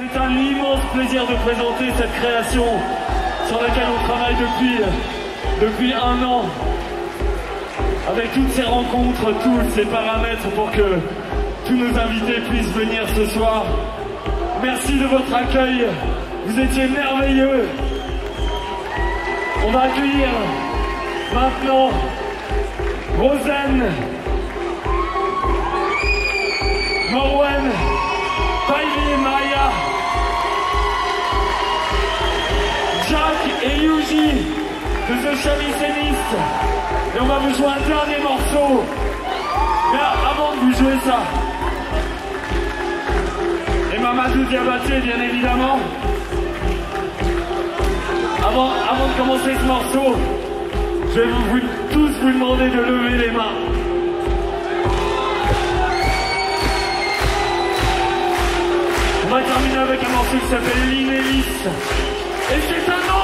C'est un immense plaisir de présenter cette création sur laquelle on travaille depuis, depuis un an. Avec toutes ces rencontres, tous ces paramètres pour que tous nos invités puissent venir ce soir. Merci de votre accueil. Vous étiez merveilleux. On va accueillir maintenant Rosen, de Chamisséniste. Et on va vous jouer un dernier morceau. Mais avant de vous jouer ça, et Mamadou Diabaté, bien évidemment. Avant, avant de commencer ce morceau, je vais vous, tous vous demander de lever les mains. On va terminer avec un morceau qui s'appelle Linélis. Et c'est un nom